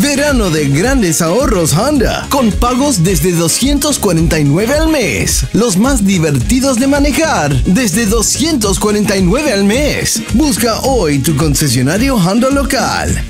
Verano de grandes ahorros Honda, con pagos desde 249 al mes. Los más divertidos de manejar, desde 249 al mes. Busca hoy tu concesionario Honda local.